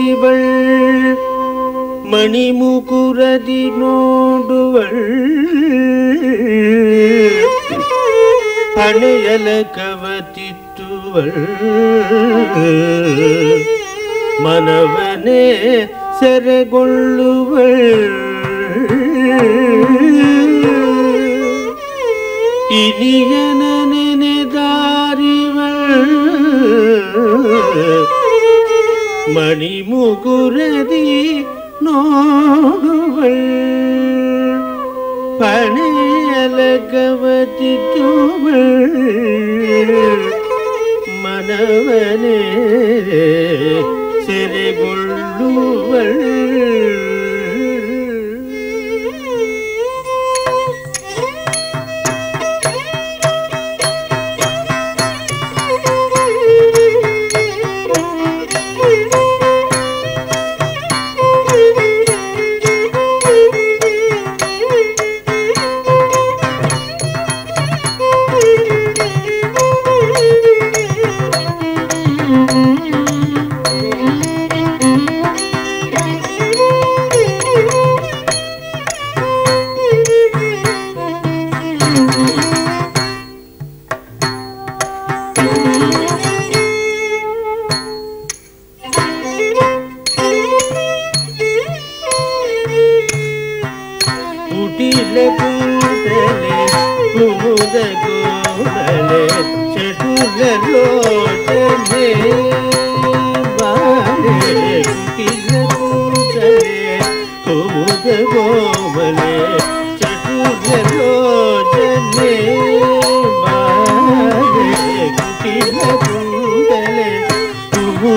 ിവൾ മണിമുകുരതിനോടുവൾ പണയല കവത്തിത്തുവൾ മനവനെ ചെറുകൊള്ളുവൾ ഇനിയനെ ദാ மணிமுகுரதி நோகுவள். பணையலகவதி தூவள். மணவனே சிறிகுள்ளுவள்.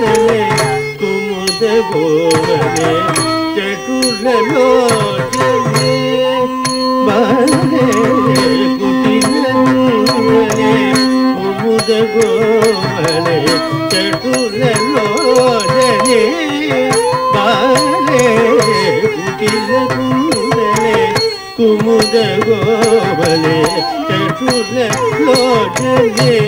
রে তুম দেব রে চেটুলো বারে কুটিলে রে তুম দেব রে চেটুলো রে বারে কুটিলে তুম দেব রে চেটুলো রে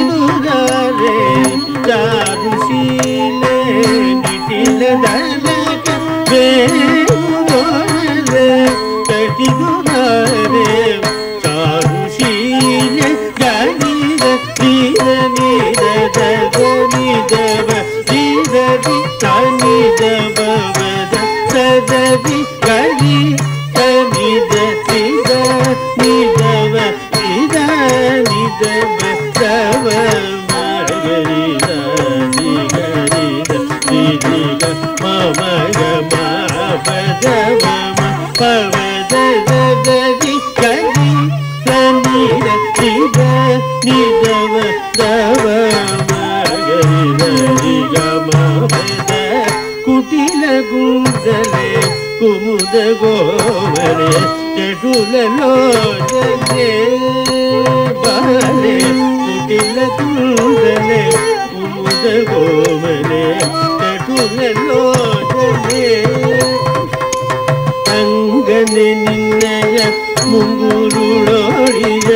பதவி ಕಿಲ ಗೂದಲೆ ಕುಮುದ ಗೋವರೆ ತೆಡುಲೋ ಜನೆ ಬಾಲೆ ಕಿಲ ಗೂದಲೆ ಕುಮುದ ಗೋವರೆ ತೆಡುಲೋ ಜನೆ ಅಂಗನೆ ನಿನ್ನಯ ಮುಂಗುರುಳೋಡಿಯ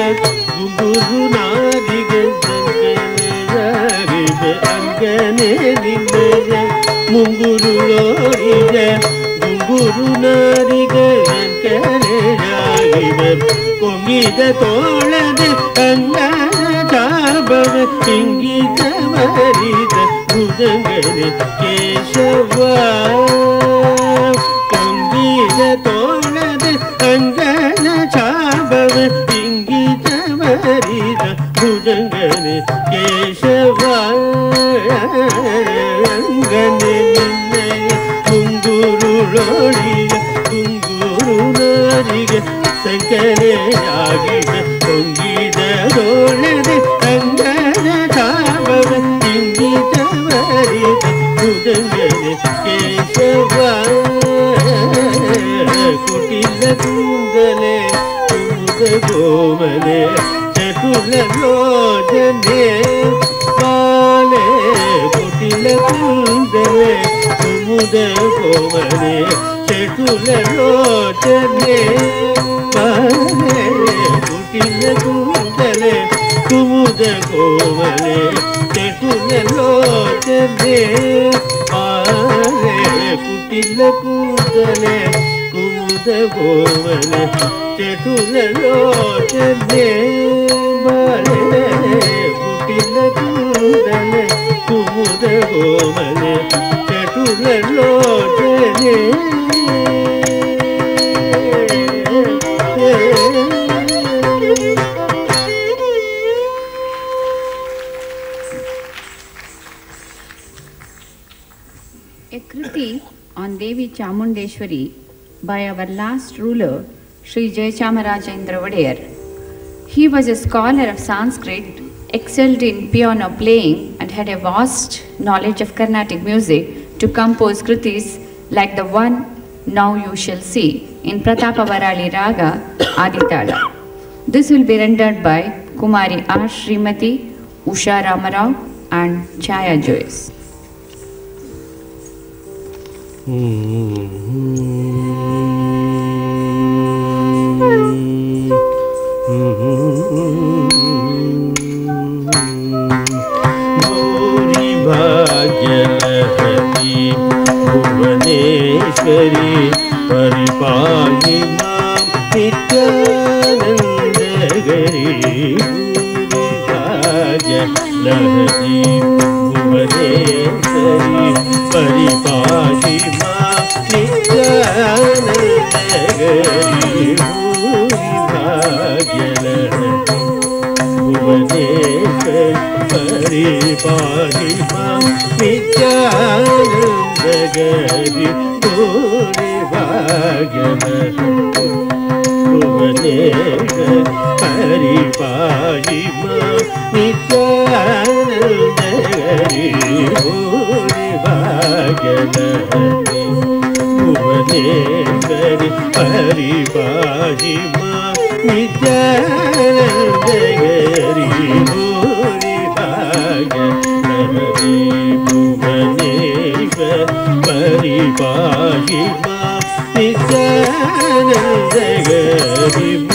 ಗುಂಗುರು ನಾರಿಗೆ ಅಂಗನೆ ನಿನ್ನಯ ಮುಂಗುರುಳೋಡಿಯ ಗುಂಗುರು ನಾದಿಗೆ ಸಂಗನೆಯಾಗಿವೆ ಕೊಮ್ಮಿದ ತೋಳದೆ ಅಂಗನ ಚಾಬವ ಇಂಗಿತ ಮರಿದ ಭುಜಂಗನೆ Keshava ഭുജങ്കന് Keshava അങ്കനെ നിന്നയ കുങ്കുരുളോടിയ കുങ്കുരുനാരിക ശങ്കരയാകിക പൊങ്കിത തോളത് അങ്കന ഇംഗിത മരിത ഭുജങ്കന് Keshava കുട്ടില കൂന്തലെ കുമുദ ഗോമലെ ചതുലലോചനെ ballet കുട്ടില കൂന്തലെ കുമുദ ഗോമലെ ചതുലലോചനെ ballet കുട്ടില കൂന്തലെ കുമുദ ഗോമലെ ചതുലലോചനെ ballet കുട്ടില കൂന്തലെ కుముద Govala చెటులలో చెన్నే బాలే పుట్టిన కూదల కుముద Govala చెటులలో చెన్నే A Kriti on Devi Chamundeshwari by our last ruler, Sri Jayachamaraja Vadeyar. He was a scholar of Sanskrit, excelled in piano playing, and had a vast knowledge of Carnatic music to compose kritis like the one now you shall see in Pratapavarali Raga Aditala. This will be rendered by Kumari R. Srimati, Usha Ramarao, and Chaya Joyce. Gauri ആയി നാം നിത്യാനന്ദകരി ലഹരി ഭുവനേശ്വരി പരിപാടി മാം നിത്യാനന്ദകരി ഭുവനേശ്വരി പരിപാടി മാം നിത്യാനന്ദകരി ഭൂരി Yeah. ಜಗದಿಮ್ಮ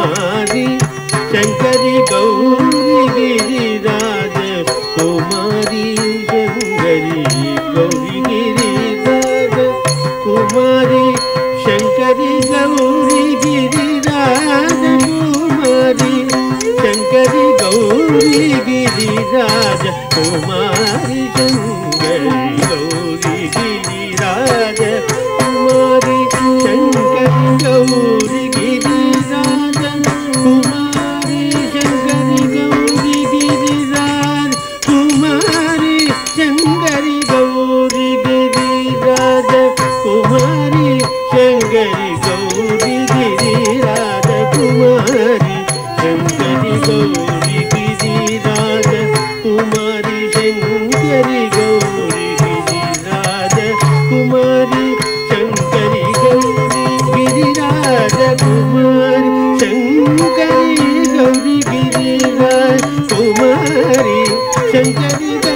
कुमारी शङ्करी गौ गरी गौरी गिरी तुम्हारी शंकरी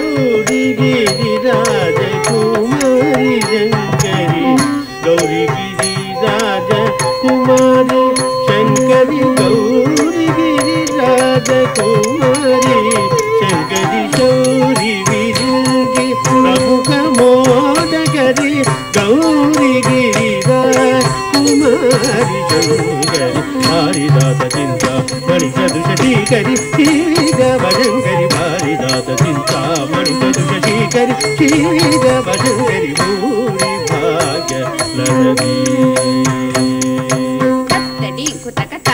శీకరి శీద భజంగరి భారిదాత చింతామణి చతుష శీకరి శీద భజంగరి భూరి భాగ్య లహరీ తడి కుతకత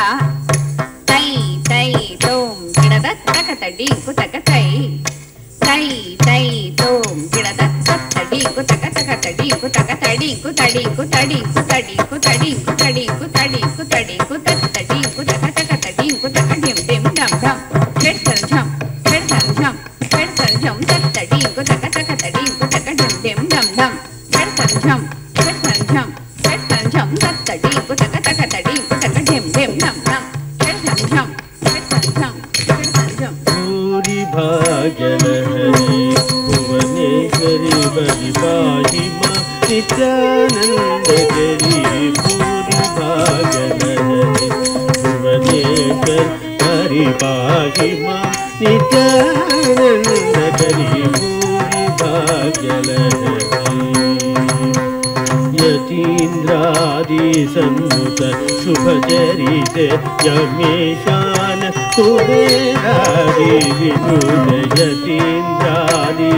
తై తై తోం గిడద తకతడి కుతకతై. తై తై తోం గిడద తడి కుతక తకతడి కుతక తడి కుతడి కుతడి కుతడి కుత भाग्यलहरी यतीन्द्रादि सन्मुत शुभचरित यमेशान कुबेरादि विनुत यतीन्द्रादि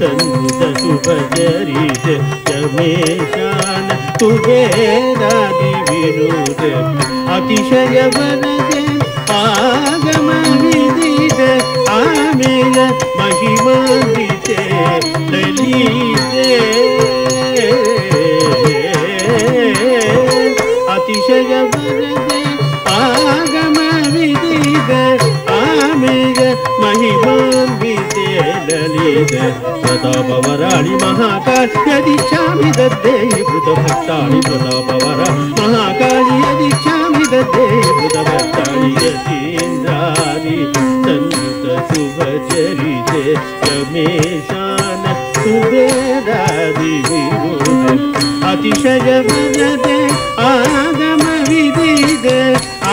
सन्मुत शुभचरित यमेशान कुबेरादि विनुत अतिशय आगमवि दीग आमिर महिमा दलित अतिशय आगमामिद आमि महिमा विते दलित प्रदा पराणि महाकाश्यदि स्वामि दत्ते भूतभट्टानि जगते उदवतायतीन्द्रारि सन्नुत शुभचरिते रमेशान सुबेरादि अतिशय भजते आगम विदिते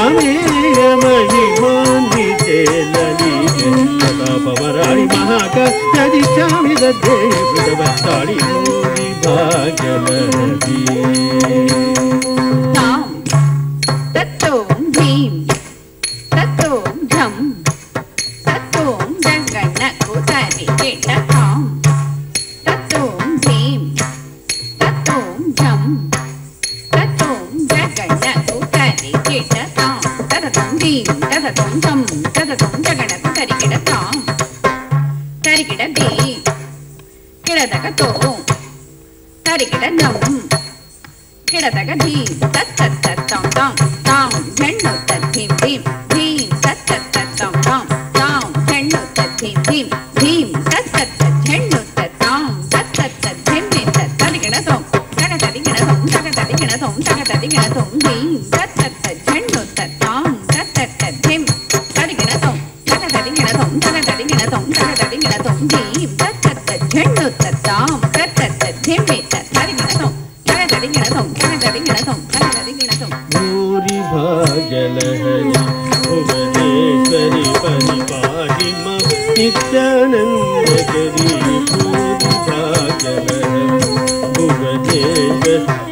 अमेय महिमान्विते ललिते तथा पवराणि महाकष्टदिशामि दद्धे उदवताणि भाग्यमती தகதொண்டம் தகதொம் தகடக தரிகிட தாம் தரிகிட தே கிடதக தோ தரிகிட நம் கிடதக தீ தத் தத் தத் தாம் தாம் தாம் மெண்ணு தத் தீம் தீம் தீம் தத் தத் தத் தாம் தாம் தாம் மெண்ணு தத் தீம் தீம். नन्दी भूरिका भुवदेव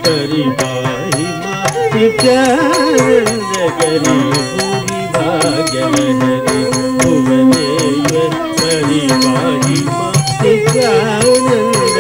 परिवारि मानन्द गी भूरिका भुवदेव परिवारि मानन्द